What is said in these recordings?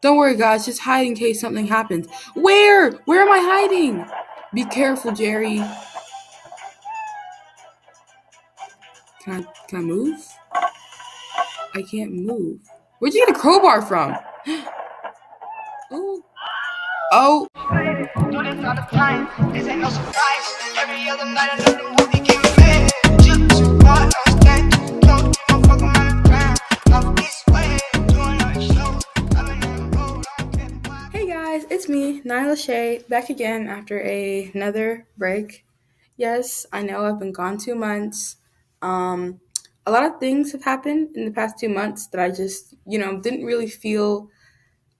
Don't worry, guys. Just hide in case something happens. Where? Where am I hiding? Be careful, Jerry. Can I, can I move? I can't move. Where'd you get a crowbar from? oh. Oh. It's me, Naya Layshea, back again after a, another break. Yes, I know I've been gone two months. Um, a lot of things have happened in the past two months that I just, you know, didn't really feel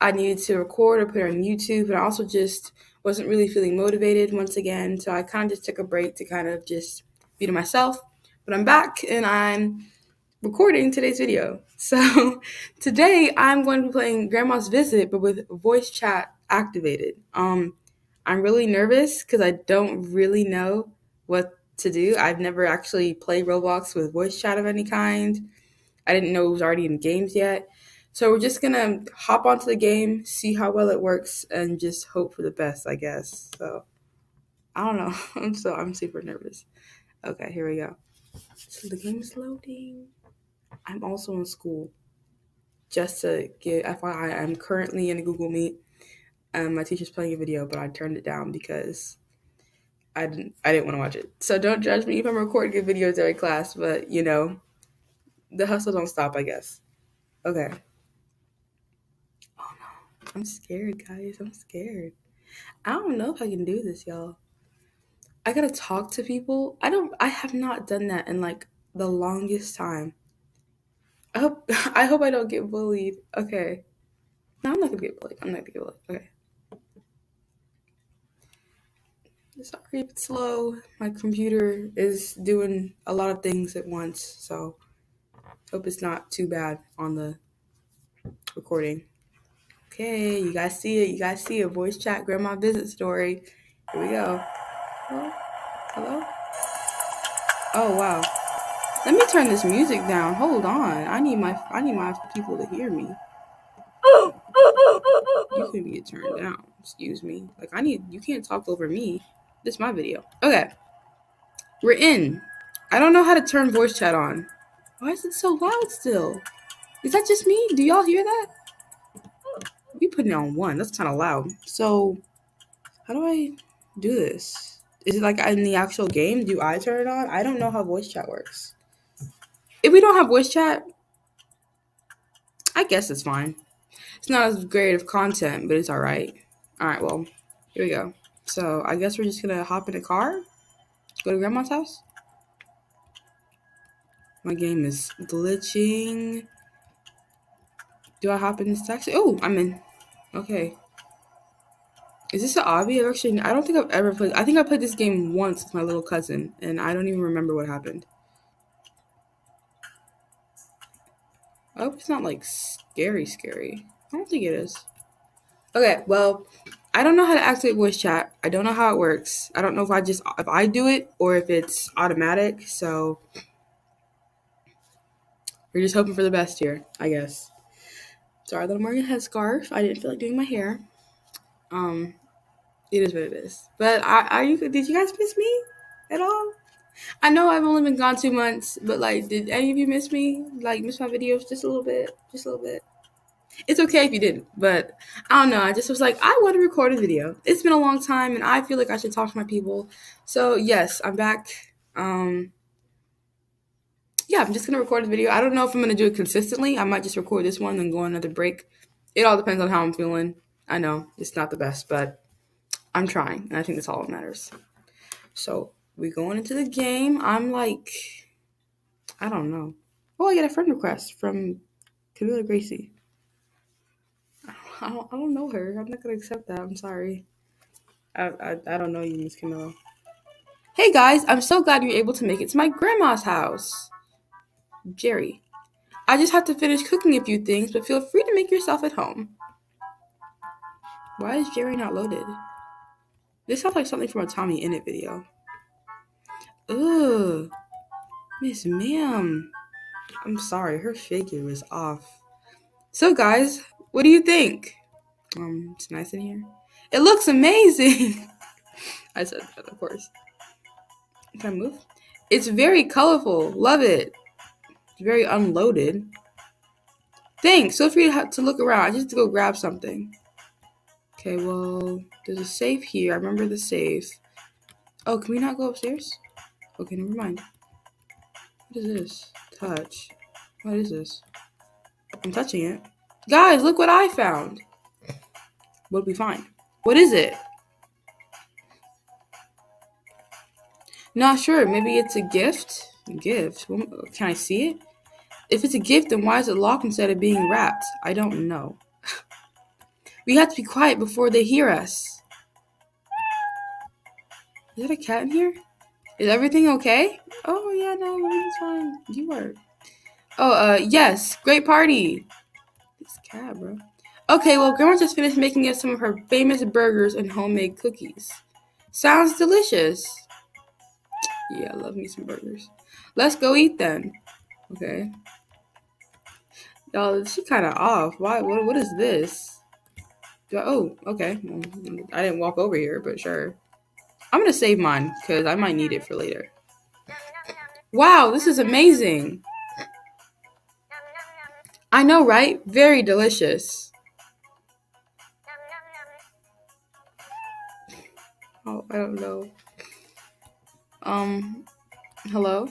I needed to record or put on YouTube, and I also just wasn't really feeling motivated once again. So I kind of just took a break to kind of just be to myself. But I'm back and I'm recording today's video. So today I'm going to be playing Grandma's Visit, but with voice chat activated. Um, I'm really nervous because I don't really know what to do. I've never actually played Roblox with voice chat of any kind. I didn't know it was already in games yet. So we're just gonna hop onto the game, see how well it works, and just hope for the best, I guess. So I don't know. I'm so I'm super nervous. Okay, here we go. So the game is loading. I'm also in school. Just to get FYI, I'm currently in a Google Meet. Um, my teacher's playing a video, but I turned it down because I didn't I didn't want to watch it. So don't judge me if I'm recording a video during class, but you know, the hustle don't stop, I guess. Okay. Oh no. I'm scared, guys. I'm scared. I don't know if I can do this, y'all. I gotta talk to people. I don't I have not done that in like the longest time. I hope I hope I don't get bullied. Okay. No, I'm not gonna get bullied. I'm not gonna get bullied. Okay. Sorry it's slow. My computer is doing a lot of things at once, so hope it's not too bad on the recording. Okay, you guys see it. You guys see a voice chat grandma visit story. Here we go. Hello? Hello? Oh wow. Let me turn this music down. Hold on. I need my I need my people to hear me. You can get turned down. Excuse me. Like I need you can't talk over me. This is my video. Okay. We're in. I don't know how to turn voice chat on. Why is it so loud still? Is that just me? Do y'all hear that? We putting it on one. That's kind of loud. So, how do I do this? Is it like in the actual game? Do I turn it on? I don't know how voice chat works. If we don't have voice chat, I guess it's fine. It's not as great of content, but it's all right. All right, well, here we go. So I guess we're just gonna hop in a car, go to grandma's house. My game is glitching. Do I hop in this taxi? Oh, I'm in. Okay. Is this an obby? Actually, I don't think I've ever played. I think I played this game once with my little cousin, and I don't even remember what happened. I hope it's not like scary, scary. I don't think it is. Okay, well, I don't know how to activate voice chat. I don't know how it works. I don't know if I just if I do it or if it's automatic. So we're just hoping for the best here, I guess. Sorry that I'm wearing a headscarf. I didn't feel like doing my hair. Um, it is what it is. But are, are you? Did you guys miss me at all? I know I've only been gone two months, but like, did any of you miss me? Like, miss my videos just a little bit, just a little bit. It's okay if you didn't, but I don't know. I just was like, I want to record a video. It's been a long time, and I feel like I should talk to my people. So yes, I'm back. Um, yeah, I'm just gonna record a video. I don't know if I'm gonna do it consistently. I might just record this one and go another break. It all depends on how I'm feeling. I know it's not the best, but I'm trying, and I think that's all that matters. So we going into the game. I'm like, I don't know. Oh, I get a friend request from Camilla Gracie. I don't, I don't know her. I'm not gonna accept that. I'm sorry. I, I, I don't know you, Miss Camilla. Hey guys, I'm so glad you're able to make it to my grandma's house. Jerry. I just have to finish cooking a few things, but feel free to make yourself at home. Why is Jerry not loaded? This sounds like something from a TommyInnit video. Ugh. Miss Ma'am. I'm sorry, her figure is off. So, guys, what do you think? Um, it's nice in here. It looks amazing. I said that, of course. Can I move? It's very colorful. Love it. It's very unloaded. Thanks. Feel free to, to look around. I just to go grab something. Okay, well, there's a safe here. I remember the safe. Oh, can we not go upstairs? Okay, never mind. What is this? Touch. What is this? I'm touching it. Guys, look what I found. What did we find? What is it? Not sure. Maybe it's a gift. Gift. Can I see it? If it's a gift, then why is it locked instead of being wrapped? I don't know. we have to be quiet before they hear us. Is that a cat in here? Is everything okay? Oh yeah, no, everything's fine. You are. Oh, uh, yes, great party. Okay, well, Grandma just finished making us some of her famous burgers and homemade cookies. Sounds delicious. Yeah, I love me some burgers. Let's go eat then. Okay. Y'all, she kind of off. Why? What? What is this? Oh, okay. I didn't walk over here, but sure. I'm gonna save mine because I might need it for later. Wow, this is amazing. I know, right? Very delicious. Oh, I don't know. Um, hello?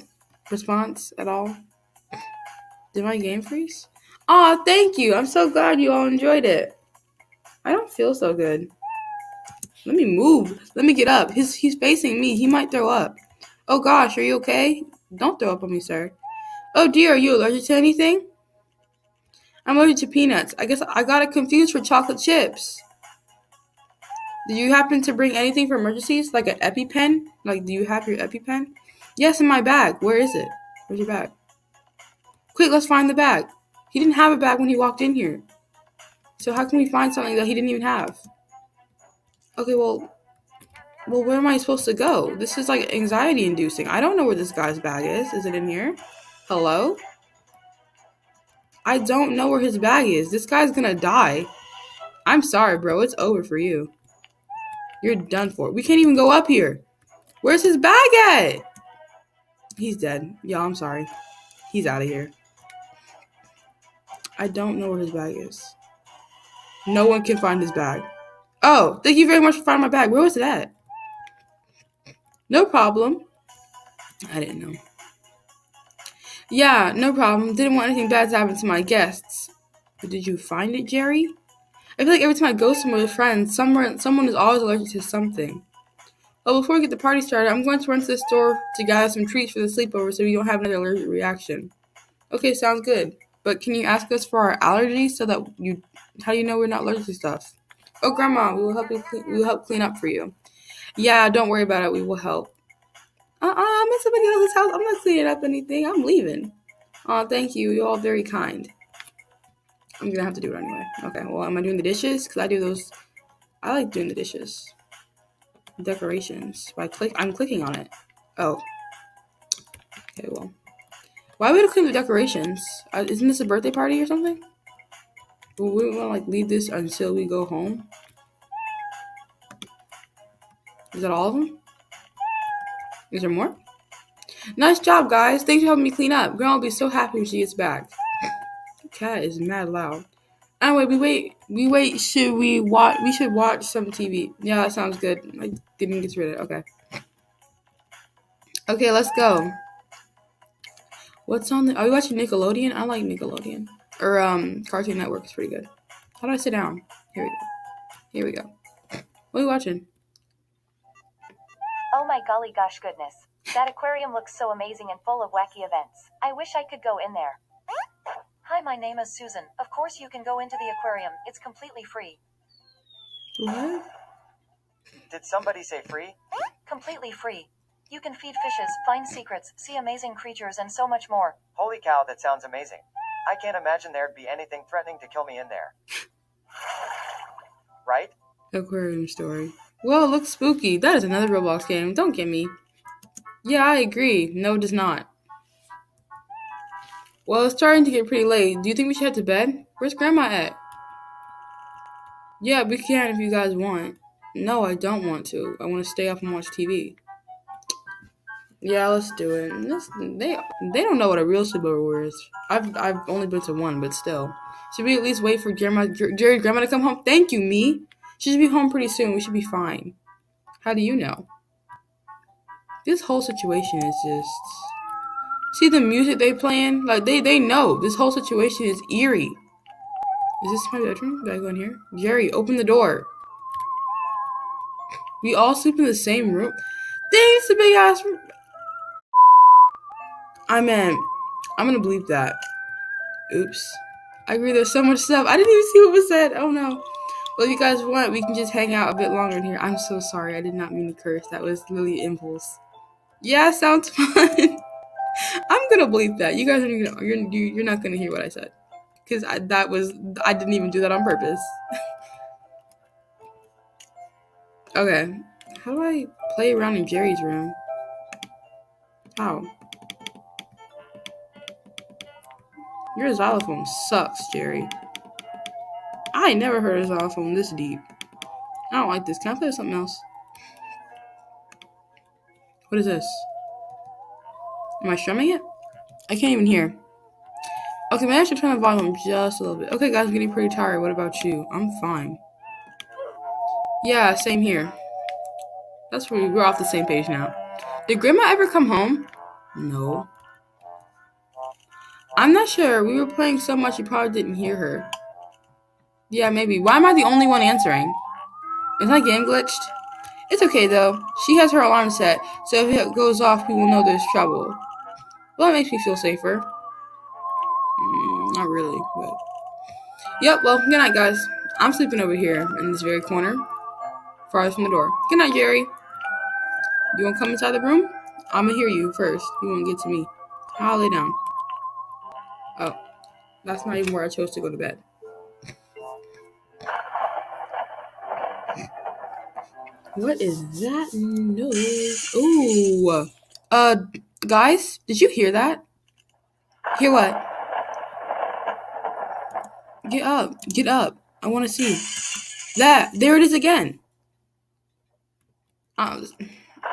Response at all? Did my game freeze? Oh, thank you. I'm so glad you all enjoyed it. I don't feel so good. Let me move. Let me get up. He's he's facing me. He might throw up. Oh gosh, are you okay? Don't throw up on me, sir. Oh dear, are you allergic to anything? I'm allergic to peanuts. I guess I got it confused for chocolate chips. Do you happen to bring anything for emergencies, like an EpiPen? Like, do you have your EpiPen? Yes, in my bag. Where is it? Where's your bag? Quick, let's find the bag. He didn't have a bag when he walked in here. So how can we find something that he didn't even have? Okay, well, well, where am I supposed to go? This is like anxiety inducing. I don't know where this guy's bag is. Is it in here? Hello? I don't know where his bag is. This guy's gonna die. I'm sorry, bro. It's over for you. You're done for. We can't even go up here. Where's his bag at? He's dead. Y'all, I'm sorry. He's out of here. I don't know where his bag is. No one can find his bag. Oh, thank you very much for finding my bag. Where was it at? No problem. I didn't know. Yeah, no problem. Didn't want anything bad to happen to my guests. But did you find it, Jerry? I feel like every time I go somewhere with friends, somewhere, someone is always allergic to something. Well, before we get the party started, I'm going to run to the store to gather some treats for the sleepover so we don't have another allergic reaction. Okay, sounds good. But can you ask us for our allergies so that you, how do you know we're not allergic to stuff? Oh, Grandma, we will help you. We will help clean up for you. Yeah, don't worry about it. We will help. Uh, uh I'm at somebody else's house. I'm not cleaning up anything. I'm leaving. Oh, thank you. You're all very kind. I'm gonna have to do it anyway. Okay, well, am I doing the dishes? Cause I do those. I like doing the dishes. Decorations. By click, I'm clicking on it. Oh. Okay, well. Why would I clean the decorations? Uh, isn't this a birthday party or something? Well, we want to like leave this until we go home. Is that all of them? Is there more? Nice job, guys. Thanks for helping me clean up. Grandma will be so happy when she gets back cat is mad loud. Anyway, we wait. We wait. Should we watch? We should watch some TV. Yeah, that sounds good. I didn't get rid of it. Okay. Okay, let's go. What's on the? Are you watching Nickelodeon? I like Nickelodeon or um Cartoon Network is pretty good. How do I sit down? Here we go. Here we go. What are you watching? Oh my golly gosh goodness. That aquarium looks so amazing and full of wacky events. I wish I could go in there. Hi, my name is Susan. Of course, you can go into the aquarium. It's completely free. What? Did somebody say free? Completely free. You can feed fishes, find secrets, see amazing creatures, and so much more. Holy cow, that sounds amazing. I can't imagine there'd be anything threatening to kill me in there. right? Aquarium story. Well, looks spooky. That is another Roblox game. Don't get me. Yeah, I agree. No, it does not. Well, it's starting to get pretty late. Do you think we should head to bed? Where's Grandma at? Yeah, we can if you guys want. No, I don't want to. I want to stay up and watch TV. Yeah, let's do it. They they don't know what a real sleepover is. I've I've only been to one, but still. Should we at least wait for grandma Jerry's grandma to come home? Thank you, me. She should be home pretty soon. We should be fine. How do you know? This whole situation is just see the music they playing. Like they they know this whole situation is eerie. Is this my bedroom? Did I go in here? Jerry, open the door. We all sleep in the same room. Dang, it's a big ass room. I meant, I'm gonna bleep that. Oops. I agree, there's so much stuff. I didn't even see what was said. Oh no. Well, if you guys want, we can just hang out a bit longer in here. I'm so sorry. I did not mean to curse. That was literally impulse. Yeah, sounds fun. I'm gonna bleep that. You guys are gonna, you're, you're not gonna hear what I said. Because that was, I didn't even do that on purpose. okay. How do I play around in Jerry's room? How? Your xylophone sucks, Jerry. I never heard a xylophone this deep. I don't like this. Can I play something else? What is this? Am I strumming it? I can't even hear. Okay, maybe I should turn the volume just a little bit. Okay, guys, I'm getting pretty tired. What about you? I'm fine. Yeah, same here. That's where we're off the same page now. Did Grandma ever come home? No. I'm not sure. We were playing so much you probably didn't hear her. Yeah, maybe. Why am I the only one answering? Is my game glitched? It's okay though. She has her alarm set, so if it goes off, we will know there's trouble. Well, that makes me feel safer. Mm, not really, but. Yep, well, good night, guys. I'm sleeping over here in this very corner, farthest from the door. Good night, Jerry. You want to come inside the room? I'm going to hear you first. You won't get to me. I'll lay down. Oh, that's not even where I chose to go to bed. What is that noise? Ooh. Uh, guys, did you hear that? Hear what? Get up. Get up. I want to see. That. There it is again. Uh,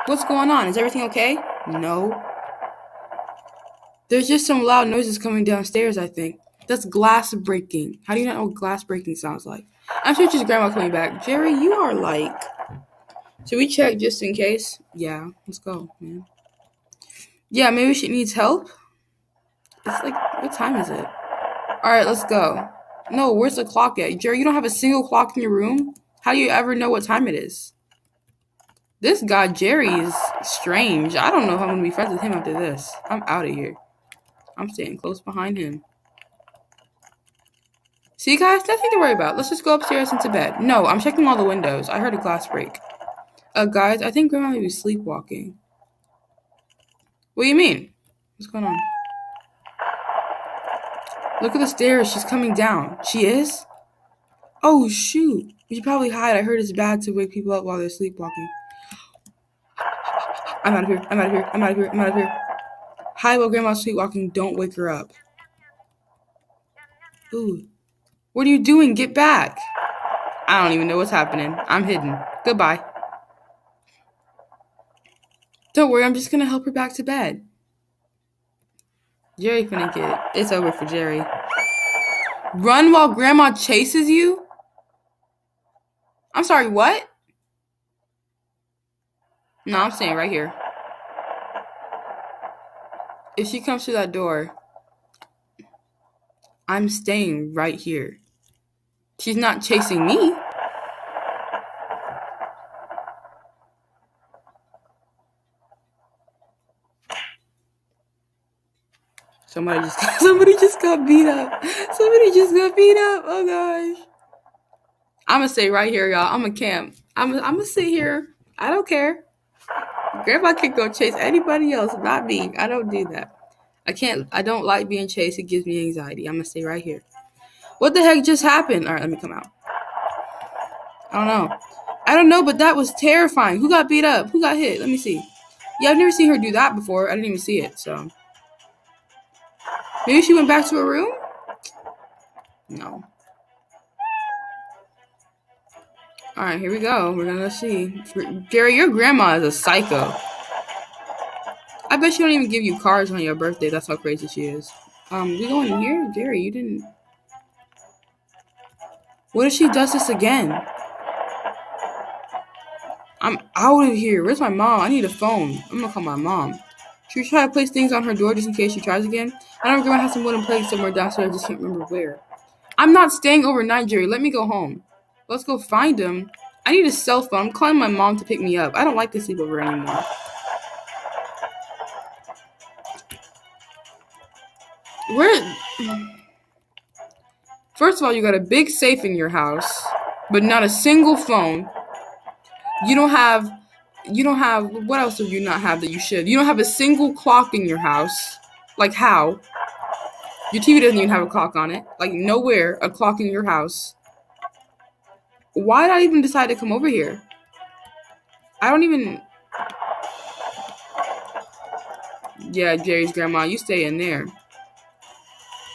what's going on? Is everything okay? No. There's just some loud noises coming downstairs, I think. That's glass breaking. How do you not know what glass breaking sounds like? I'm sure it's just grandma coming back. Jerry, you are like. Should we check just in case? Yeah, let's go, man. Yeah, maybe she needs help. It's like, what time is it? Alright, let's go. No, where's the clock at? Jerry, you don't have a single clock in your room? How do you ever know what time it is? This guy, Jerry, is strange. I don't know how I'm gonna be friends with him after this. I'm out of here. I'm staying close behind him. See, guys, nothing to worry about. Let's just go upstairs into bed. No, I'm checking all the windows. I heard a glass break. Uh, guys, I think Grandma may be sleepwalking. What do you mean? What's going on? Look at the stairs. She's coming down. She is? Oh, shoot. We should probably hide. I heard it's bad to wake people up while they're sleepwalking. I'm out of here. I'm out of here. I'm out of here. I'm out of here. Hi, while Grandma's sleepwalking. Don't wake her up. Ooh. What are you doing? Get back. I don't even know what's happening. I'm hidden. Goodbye. Don't worry, I'm just gonna help her back to bed. Jerry finna get it's over for Jerry. Run while grandma chases you? I'm sorry, what? No, I'm staying right here. If she comes through that door, I'm staying right here. She's not chasing me. Somebody just somebody just got beat up. Somebody just got beat up. Oh gosh. I'm gonna stay right here, y'all. I'm gonna camp. I'm I'm gonna sit here. I don't care. Grandma can go chase anybody else, not me. I don't do that. I can't. I don't like being chased. It gives me anxiety. I'm gonna stay right here. What the heck just happened? All right, let me come out. I don't know. I don't know, but that was terrifying. Who got beat up? Who got hit? Let me see. Yeah, I've never seen her do that before. I didn't even see it. So maybe she went back to her room. No. All right, here we go. We're gonna see. Gary, your grandma is a psycho. I bet she don't even give you cards on your birthday. That's how crazy she is. Um, we going in here? Gary, you didn't. What if she does this again? I'm out of here. Where's my mom? I need a phone. I'm gonna call my mom. Should we try to place things on her door just in case she tries again? I don't know grandma has some wooden plates somewhere downstairs. I just can't remember where. I'm not staying overnight, Jerry. Let me go home. Let's go find him. I need a cell phone. I'm calling my mom to pick me up. I don't like to sleep over anymore. Where? First of all, you got a big safe in your house, but not a single phone. You don't have. You don't have. What else do you not have that you should? You don't have a single clock in your house. Like how? Your TV doesn't even have a clock on it. Like nowhere a clock in your house. Why did I even decide to come over here? I don't even. Yeah, Jerry's grandma, you stay in there.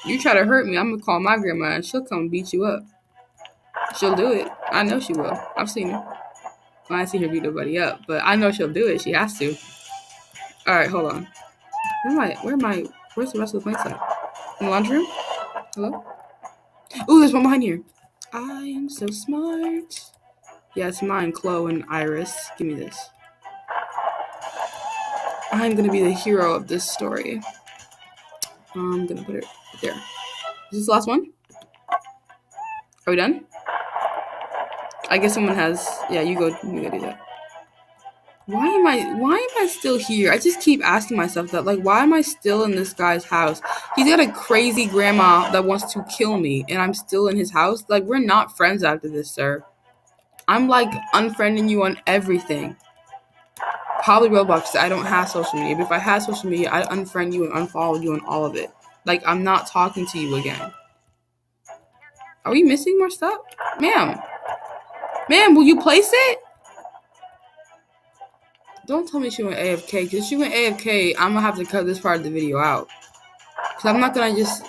You try to hurt me, I'm gonna call my grandma and she'll come beat you up. She'll do it. I know she will. I've seen her. Well, I see her beat nobody up, but I know she'll do it. She has to. All right, hold on. Where am I? Where am I? Where's the rest of the plants at? In the laundry room? Hello? Ooh, there's one behind here. I am so smart. Yeah, it's mine, Chloe and Iris. Give me this. I'm gonna be the hero of this story. I'm gonna put it there. Is this the last one? Are we done? I guess someone has. Yeah, you go. You go do that. Why am I? Why am I still here? I just keep asking myself that. Like, why am I still in this guy's house? He's got a crazy grandma that wants to kill me, and I'm still in his house. Like, we're not friends after this, sir. I'm like unfriending you on everything. Probably Roblox. I don't have social media. But if I had social media, I'd unfriend you and unfollow you on all of it. Like, I'm not talking to you again. Are we missing more stuff? Ma'am. Ma'am, will you place it? Don't tell me she went AFK, because she went AFK, I'm gonna have to cut this part of the video out. Because I'm not gonna just.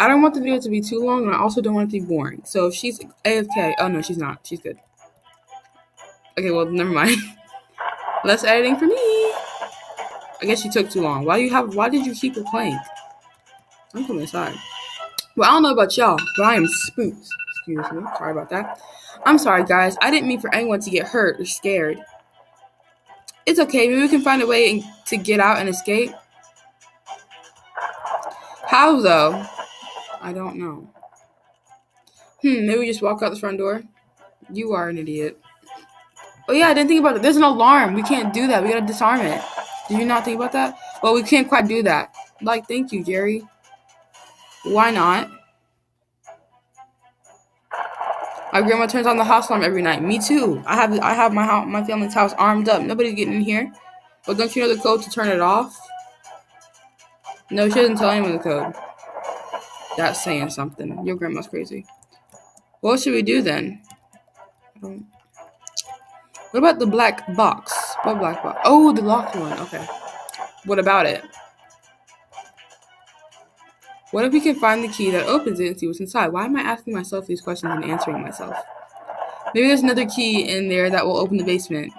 I don't want the video to be too long, and I also don't want it to be boring. So if she's AFK. Oh no, she's not. She's good. Okay, well, never mind. Less editing for me. I guess she took too long. Why do you have. Why did you keep playing? I'm coming inside. Well, I don't know about y'all, but I am spooked. Excuse me. Sorry about that. I'm sorry, guys. I didn't mean for anyone to get hurt or scared. It's okay. Maybe we can find a way to get out and escape. How, though? I don't know. Hmm, maybe we just walk out the front door? You are an idiot. Oh, yeah, I didn't think about it. There's an alarm. We can't do that. We gotta disarm it. Did you not think about that? Well, we can't quite do that. Like, thank you, Jerry. Why not? My grandma turns on the house alarm every night. Me too. I have I have my my family's house armed up. Nobody's getting in here. But don't you know the code to turn it off? No, she doesn't tell anyone the code. That's saying something. Your grandma's crazy. What should we do then? Um, what about the black box? What black box? Oh, the locked one. Okay. What about it? What if we can find the key that opens it and see what's inside? Why am I asking myself these questions and answering myself? Maybe there's another key in there that will open the basement.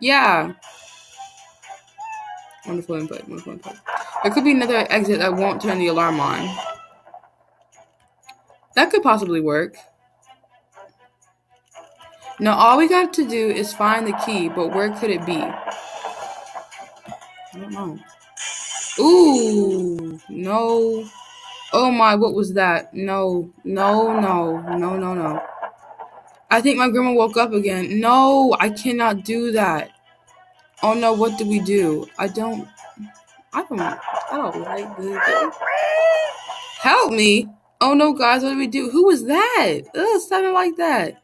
yeah. Wonderful input. Wonderful input. There could be another exit that won't turn the alarm on. That could possibly work. Now, all we got to do is find the key, but where could it be? I don't know. Ooh, no. Oh my, what was that? No, no, no, no, no, no. I think my grandma woke up again. No, I cannot do that. Oh no, what do we do? I don't. I don't. I don't like this. Help me! Oh no, guys, what do we do? Who was that? Ugh, something like that.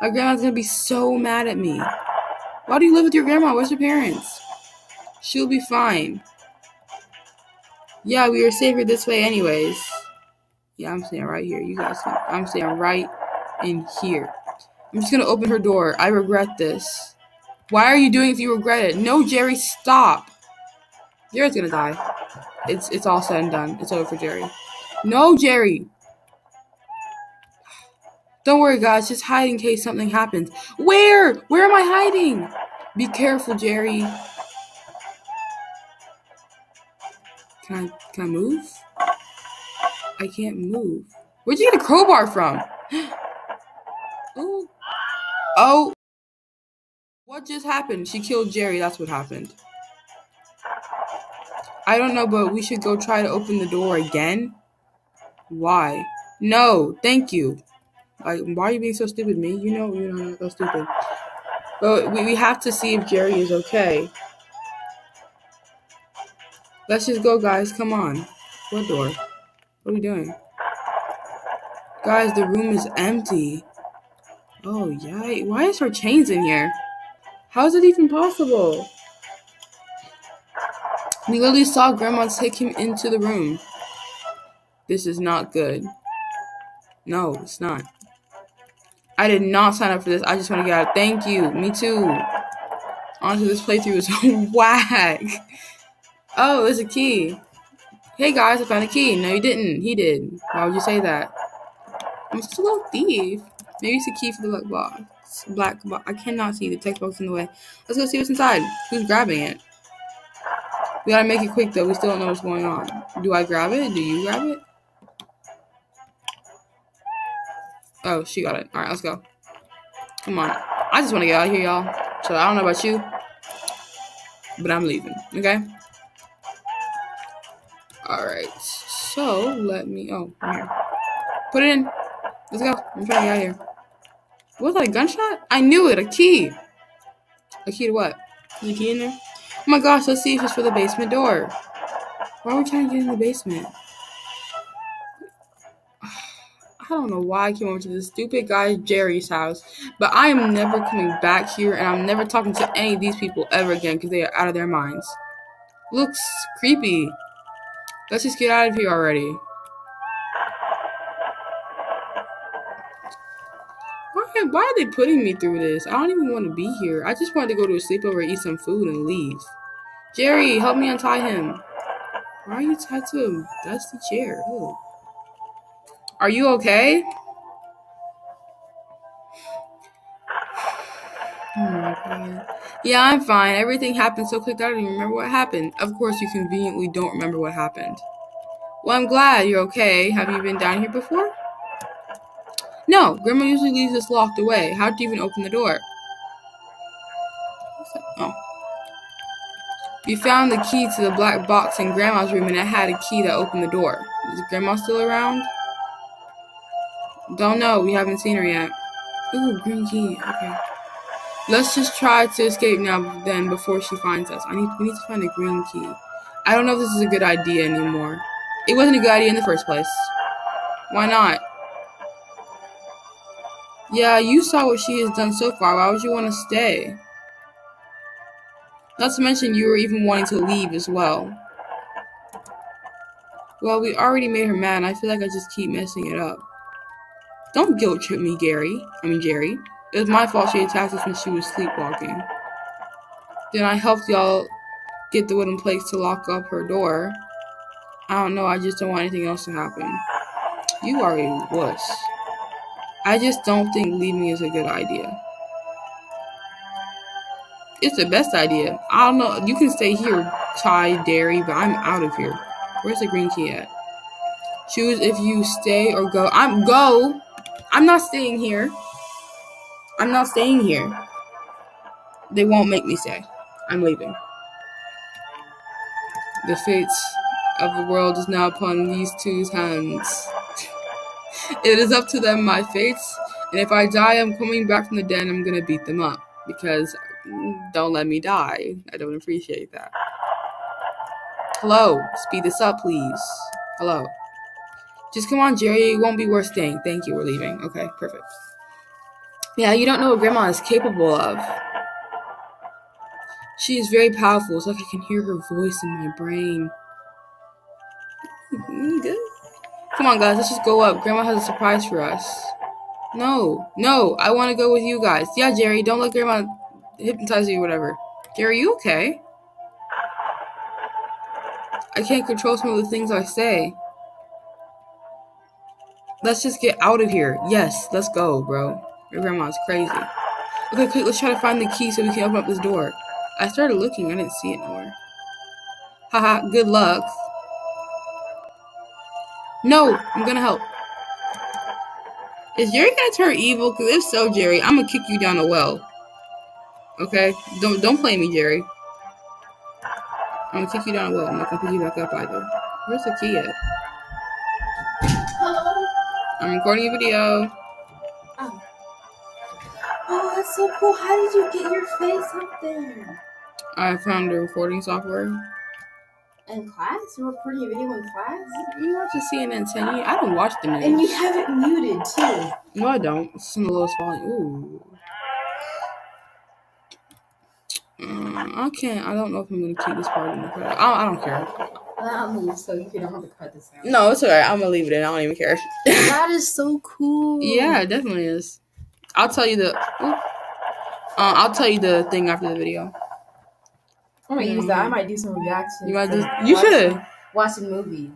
My grandma's gonna be so mad at me. Why do you live with your grandma? Where's your parents? She'll be fine. Yeah, we were safer this way anyways. Yeah, I'm staying right here. You guys I'm staying right in here. I'm just gonna open her door. I regret this. Why are you doing if you regret it? No, Jerry, stop. Jerry's gonna die. It's it's all said and done. It's over for Jerry. No, Jerry. Don't worry, guys. Just hide in case something happens. Where? Where am I hiding? Be careful, Jerry. Can I can I move? I can't move. Where'd you get a crowbar from? oh. Oh. What just happened? She killed Jerry. That's what happened. I don't know, but we should go try to open the door again. Why? No, thank you. Like, why are you being so stupid, me? You know you're not so stupid. But we, we have to see if Jerry is okay. Let's just go, guys. Come on. What door? What are we doing? Guys, the room is empty. Oh, yeah. Why is her chains in here? How is it even possible? We literally saw Grandma take him into the room. This is not good. No, it's not. I did not sign up for this. I just want to get out. Thank you. Me too. Honestly, this playthrough is whack. Oh, there's a key. Hey guys, I found a key. No, you didn't. He did. Why would you say that? I'm just a little thief. Maybe it's a key for the black box. Black box. I cannot see the text box in the way. Let's go see what's inside. Who's grabbing it? We gotta make it quick though. We still don't know what's going on. Do I grab it? Do you grab it? Oh, she got it. All right, let's go. Come on. I just want to get out of here, y'all. So I don't know about you, but I'm leaving. Okay. All right. So let me. Oh, I'm here. Put it in. Let's go. I'm trying to get out of here. Was that a gunshot? I knew it. A key. A key to what? Is a key in there? Oh my gosh. Let's see if it's for the basement door. Why are we trying to get in the basement? I don't know why I came over to this stupid guy Jerry's house, but I am never coming back here and I'm never talking to any of these people ever again because they are out of their minds. Looks creepy. Let's just get out of here already. Why, why are they putting me through this? I don't even want to be here. I just wanted to go to a sleepover, eat some food, and leave. Jerry, help me untie him. Why are you tied to a dusty chair? Ew. Are you okay? Oh my god. Yeah, I'm fine. Everything happened so quick that I don't even remember what happened. Of course, you conveniently don't remember what happened. Well, I'm glad you're okay. Have you been down here before? No, Grandma usually leaves us locked away. How'd you even open the door? Oh. We found the key to the black box in Grandma's room and it had a key that opened the door. Is Grandma still around? Don't know. We haven't seen her yet. Ooh, green key. Okay. Let's just try to escape now then before she finds us. I need we need to find a green key. I don't know if this is a good idea anymore. It wasn't a good idea in the first place. Why not? Yeah, you saw what she has done so far. Why would you want to stay? Not to mention you were even wanting to leave as well. Well, we already made her mad, and I feel like I just keep messing it up. Don't guilt trip me, Gary. I mean, Jerry. It was my fault she attacked us when she was sleepwalking. Then I helped y'all get the wooden plates to lock up her door. I don't know, I just don't want anything else to happen. You are a wuss. I just don't think leaving is a good idea. It's the best idea. I don't know. You can stay here, Chai Dairy, but I'm out of here. Where's the green key at? Choose if you stay or go. I'm go. I'm not staying here. I'm not staying here. They won't make me stay. I'm leaving. The fate of the world is now upon these two's hands. it is up to them, my fates. And if I die, I'm coming back from the dead I'm gonna beat them up. Because mm, don't let me die. I don't appreciate that. Hello, speed this up, please. Hello. Just come on, Jerry. It won't be worth staying. Thank you. We're leaving. Okay, perfect. Yeah, you don't know what Grandma is capable of. She is very powerful. It's like I can hear her voice in my brain. Mm, good. Come on, guys. Let's just go up. Grandma has a surprise for us. No, no. I want to go with you guys. Yeah, Jerry. Don't let Grandma hypnotize you or whatever. Jerry, you okay? I can't control some of the things I say. let's just get out of here. Yes, let's go, bro. Your grandma's crazy. Okay, quick, let's try to find the key so we can open up this door. I started looking, I didn't see it nowhere. Haha, good luck. No, I'm gonna help. Is Jerry gonna turn evil? Cause if so, Jerry, I'm gonna kick you down a well. Okay? Don't don't play me, Jerry. I'm gonna kick you down a well. I'm not gonna pick you back up either. Where's the key at? Hello. I'm recording a video. So cool. How did you get your face up there? I found the recording software. In class? You're recording a video in class? You watch the CNN 10 years. I don't watch the news. And you have it muted too. No, I don't. It's in the lowest volume. Ooh. Uh, I can't. I don't know if I'm gonna keep this part in the credit. I, I don't care. I'll move so you don't have to cut this out. No, it's alright. I'm gonna leave it in. I don't even care. that is so cool. yeah, it definitely is. I'll tell you the. ooh. Uh, I'll tell you the thing after the video. I'm gonna use that. I might do some reactions. You might just. You watching- should. Watching movies.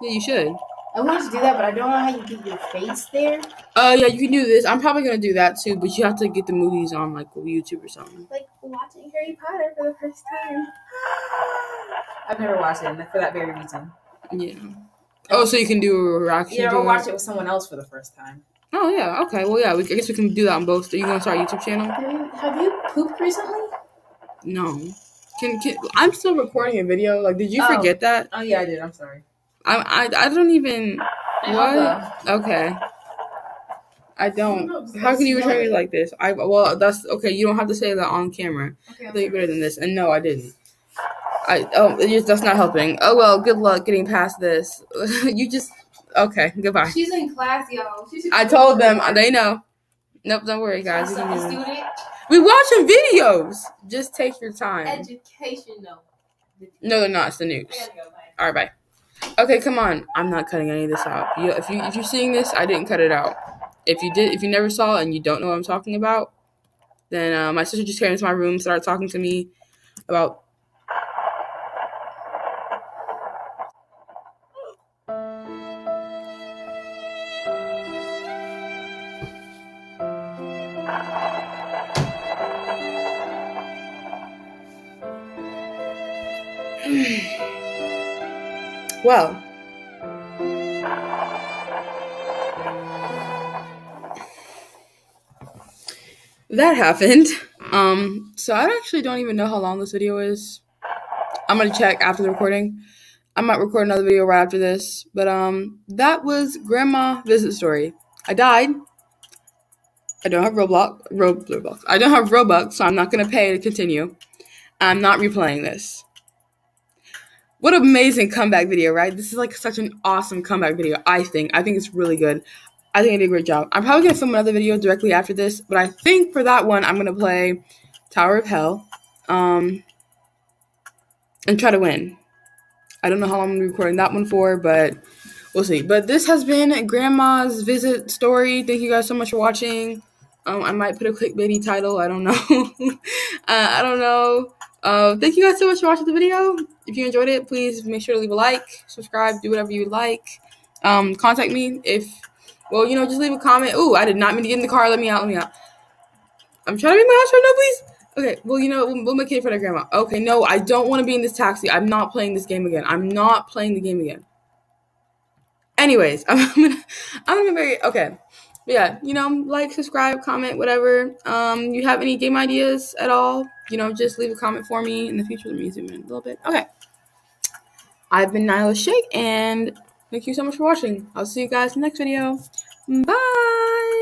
Yeah, you should. I wanted to do that, but I don't know how you get your face there. Uh, yeah, you can do this. I'm probably gonna do that too, but you have to get the movies on like YouTube or something. Like watching Harry Potter for the first time. I've never watched it for that very reason. Yeah. Oh, so you can do a reaction. You to never it? it with someone else for the first time. Oh yeah. Okay. Well, yeah. We, I guess we can do that on both. Are you gonna start a YouTube channel? Have you, pooped recently? No. Can, can I'm still recording a video. Like, did you Oh. forget that? Oh yeah, I did. I'm sorry. I I, I don't even. What? Okay. I don't. How can you return me like this? I well, that's okay. You don't have to say that on camera. Okay, I I'm better than this. And no, I didn't. I oh, just, that's not helping. Oh well, good luck getting past this. you just okay. Goodbye. She's in class, y'all. I told them they know. Nope, don't worry, guys. We, Awesome can do it. student. we watching videos. Just take your time. Education, no. They're not. It's the news. Go. All right, bye. Okay, come on. I'm not cutting any of this out. You, if you if you're seeing this, I didn't cut it out. If you did, if you never saw it and you don't know what I'm talking about, then uh, my sister just came into my room, started talking to me about. Well, that happened. Um, so I actually don't even know how long this video is. I'm gonna check after the recording. I might record another video right after this. But um, that was Grandma Visit Story. I died. I don't have Roblox. Ro- Roblox. I don't have Robux, so I'm not gonna pay to continue. I'm not replaying this. What amazing comeback video, right? This is like such an awesome comeback video. I think. I think it's really good. I think I did a great job. I'm probably gonna film another video directly after this, but I think for that one I'm gonna play Tower of Hell, um, and try to win. I don't know how long I'm recording that one for, but we'll see. But this has been Grandma's visit story. Thank you guys so much for watching. Um, I might put a clickbaity title. I don't know. uh, I don't know. Uh, thank you guys so much for watching the video. If you enjoyed it, please make sure to leave a like, subscribe, do whatever you like. Um, contact me if well, you know, just leave a comment. Ooh, I did not mean to get in the car. Let me out. Let me out. I'm trying to make my right now, please. Okay, well, you know, we'll, we'll make it for the grandma. Okay, no, I don't want to be in this taxi. I'm not playing this game again. I'm not playing the game again. Anyways, I'm gonna, I'm gonna be very okay. But yeah, you know, like, subscribe, comment, whatever. Um, you have any game ideas at all? You know, just leave a comment for me in the future. Let me zoom in a little bit. Okay. I've been Naya Layshea, and thank you so much for watching. I'll see you guys in the next video. Bye.